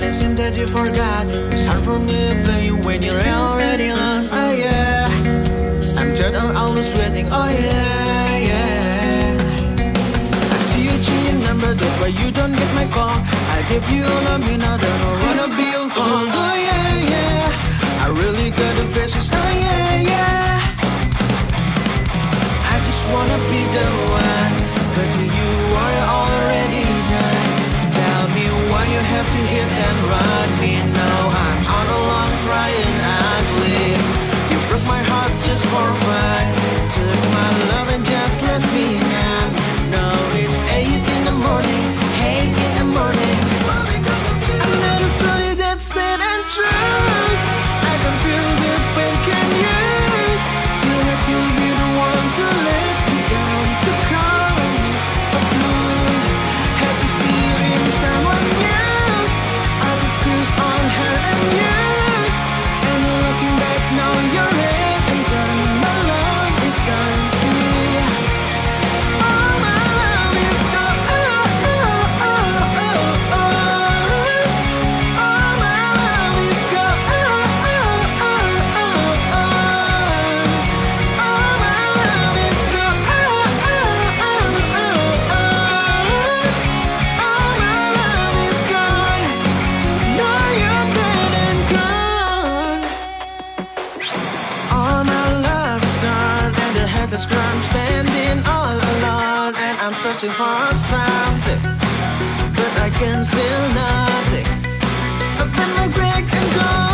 but it seems that you forgot. It's hard for me to blame you when you're already lost. Oh yeah, I'm tired of always waiting. Oh yeah, yeah. I see you change number, that's why you don't get my call. I give you all of me now, don't wanna be on call. Oh yeah, yeah. I really got the faces. Oh yeah, yeah. I just wanna be the one, but you to hit and run the crime, standing all alone, and I'm searching for something, but I can feel nothing. I've been my break and gone.